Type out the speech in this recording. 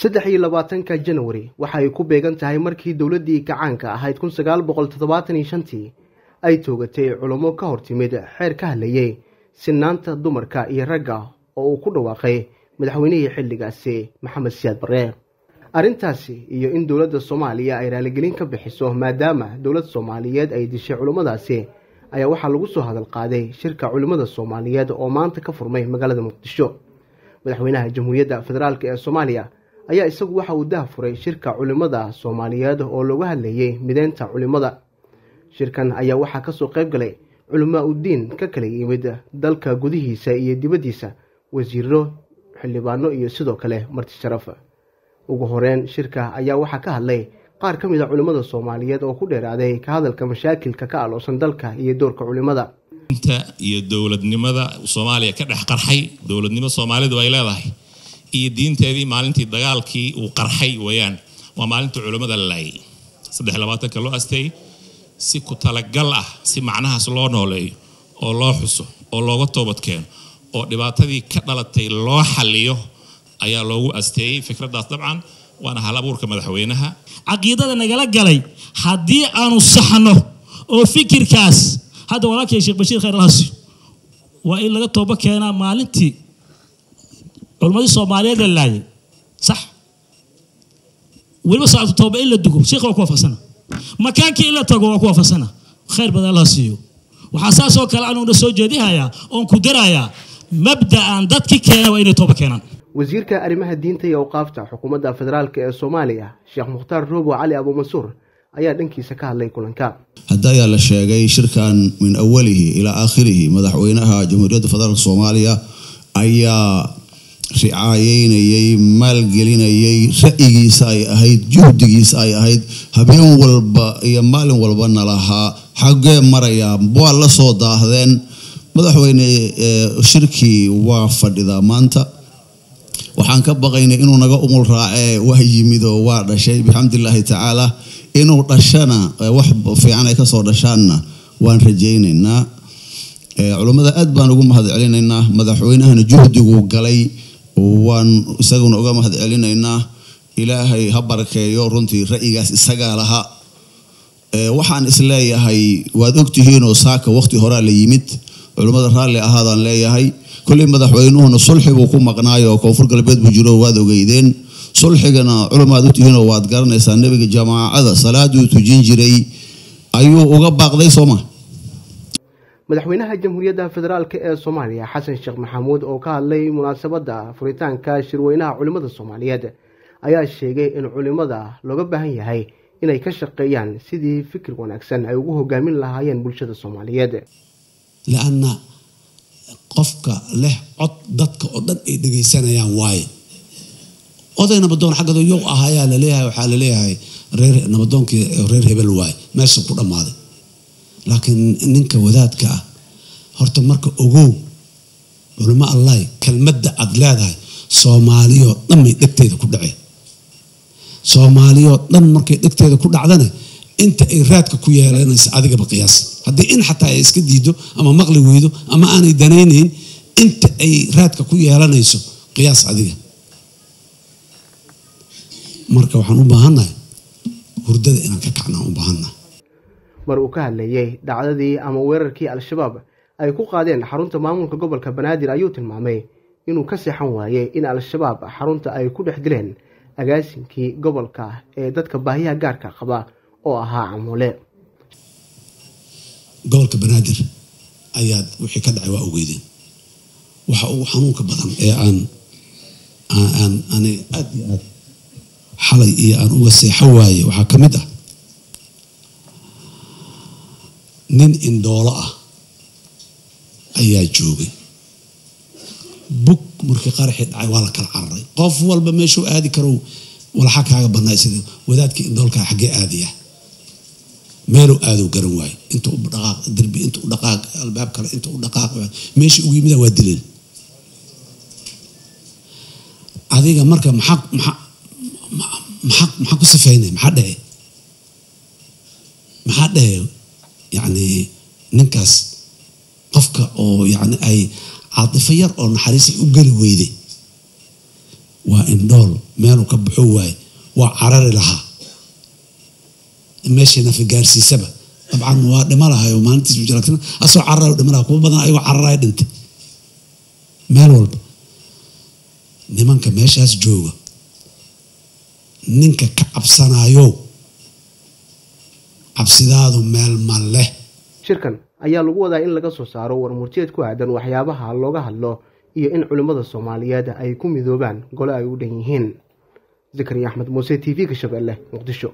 saddex iyo labaatanka janwari waxa ay ku beegan tahay markii dowladdii gacaanka ahayd kun sagaal boqol toddobaatan shantii ay toogatay culummo ka hor timid xeer ka hadlayay sinaanta dumarka iyo ragga oo uu ku dhawaaqay madaxweynihii xilligaasi maxamed siyaad barre. Arrintaasi iyo in dowladda soomaaliya ay raaligelin ka bixiso maadaama dowlad soomaaliyeed ay dishay culummadaasi ayaa waxaa lagu soo hadal qaaday shirka culimmada soomaaliyeed oo maanta ka furmay magaalada muqdisho. Madaxweynaha jamhuuriyadda federaalk ee soomaaliya ayaa isagu waxa uu dah furay shirka culimmada soomaaliyeed oo looga hadlayay mideynta culimmada. Shirkan ayaa waxaa ka soo qayb galay culimaa uddiin ka kala yimid dalka gudihiisa iyo dibaddiisa wasiiro xildhibaano iyo sidoo kale marti sharaf. Ugu horeyn shirka ayaa waxaa ka hadlay qaar ka mid a culimmada soomaaliyeed oo ku dheeraaday ka hadalka mashaakilka ka aloosan dalka iyo doorka culimmada. Iyo dowladnimada soomaaliya ka dhex qarxay dowladnimo soomaalidu ay leedahay iyo diinteedii maalintii dagaalkii uu qarxay weyaan waa maalintii culimmada la laayay. Saddex labaatanka loo astay si ku talagal ah si macnahaas loo nooleeyo oo loo xuso oo looga toobad keeno oo dhibaatadii ka dhalatay loo xaliyo ayaa loogu asteeyey fikraddaas dabcan waana hal abuurka madaxweynaha. Caqiidada nagala galay haddii aanu saxno oo fikirkaas hadda walaalkay sheekh bashiir khayr alhasi waa in laga tooba keenaa maalintii culimmadii soomaaliyeed la laayay sax. Weliba saacatu tooba in la dugo. Sheekha waa ku waafaqsana. Makaankii in la tago waa ku waafaqsana. Khayr badan allah siiyo. Waxaa saasoo kale anuuna soo jeedihayaa oon ku darayaa mabda'an dadki keena waa inay tooba keenaan. Wasiirka arrimaha diinta iyo awqaafta xukuumadda federaalk ee soomaaliya sheekh mukhtaar roobo cali abuumansuur ayaa dhankiisa ka hadlay kulanka. Hadda ayaa la sheegay shirkan min awalihi ilaa aakhirihi madaxweynaha jamhuuriyadda federaalk soomaaliya ayaa ricaayeynayay maalgelinayay ra'yigiisa ay ahayd juhdigiisa ay ahayd habeen walba iyo maalin walbana lahaa xaggee marayaa waa la soo daahdeen. Madaxweyne shirkii waa fadhidaa maanta. Waxaan ka baqaynay inuu naga umul raacee waa yimidoo waa dhashay. Bixamdillaahi tacaala inuu dhashana wax fiican ay ka soo dhashaanna waan rajaynaynaa. Culummada aad baan ugu mahad celinaynaa madaxweynahana juhdiguu galay waan isaguna uga mahad celinaynaa ilaahay ha barakeeyo runtii ra'yigaas isagaa laha waxaan is leeyahay waad ogtihiinoo saaka waqti horaa la yimid. Culummada raalli ahaadaan leeyahay. Kolley madaxweynuhuna sulxi buu ku maqnaayo koonfur galbeed buu jiro waad ogeydeen. Sulxigana culamaad ogtihiinoo waad garanaysaa nebiga jamaacada salaaduu tujin jiray. Ayuu uga baaqday sooma madaxweynaha jamhuuriyadda federaalk ee soomaaliya xasan sheekh maxamuud oo ka hadlay munaasabadda furitaanka shirweynaha culimmada soomaaliyeed ayaa sheegay in culimmada looga baahan yahay inay ka shaqeeyaan sidii fikir wanaagsan ay ugu hogaamin lahaayeen bulshada soomaaliyeed. Laanna qofka leh cod dadka oo dhan ay dhegaysanayaan waaye. Oday nabadoon xaggado yow ahaayaa la leeyahay waxaa la leeyahay reer nabadoonkii reer hebel waaye. Meesha ku dhammaaday laakiin ninka wadaadka ah horta marka ogow culimo allahi kelmadda aad leedahay soomaaliyoo dhan may dhegteeda ku dhaceen. Soomaaliyoo dhan markay dhegteeda ku dhacdana inta ay raadka ku yeelanaysa adigaba qiyaas. Haddii in xataa ay iska diido ama maqli weydo ama aanay danaynayn inta ay raadka ku yeelanayso qiyaas adiga. Marka waxaan u baahannahay hurdada inaan ka kacnaan u baahannahay mar uu ka hadlayey dhacdadii ama weerarkii al-shabaab ay ku qaadeen xarunta maamulka gobolka banaadir ayuu tilmaamay inuu ka seexan waayey in al-shabaab xarunta ay ku dhex dileen agaasinkii gobolka ee dadka baahiyaha gaarka qaba oo ahaa camuule gobolka banaadir ayaad wixii ka dhacay waa ogeydeen waxa ugu xanuunka badan ee aan aan ani aad iyo aad xalay iyo aan uga seexo waaye waxaa ka mid ah nin indhoolo ah ayaa joogay. Bug markii qaraxii dhacay waa la kala cararay qof walba meeshuu aadi karo walxa kaaga badnaa sida wadaadkii indhoolkaa xaggee aadaya meeluu aaduu garan waayo inta u dhaqaaq dirbi inta u dhaqaaq albaab kale inta u dhaqaaq meeshii ugu yimida waa dileen adiga marka maxaa maxaa maxaa maxaa ku sifeynay maxaa dhehe maxaa dhehe yacni ninkaas qofka oo yacni ay caatifo yar oo naxariis u geli weyday. Waa indhool meeluu ka baxo waaye. Waa carari lahaa. Meeshii nafi gaarsiisaba. Dabcan waa dhima lahayo maalintiis laakiin asagoo cararayo dhima lahaa kuwa badan ayagoo cararaya dhintay. Meel walba. Nimanka meeshaas jooga. Ninka ka cabsanayo cabsidaadu meel ma leh. Shirkan ayaa lagu wadaa in laga soo saaro warmurtiyeed ku aadan waxyaabaha looga hadlo iyo in culimmada soomaaliyeed ay ku midoobaan gole ay u dhan yihiin. Zakariya axmed muuse t v-ga shabeelle muqdisho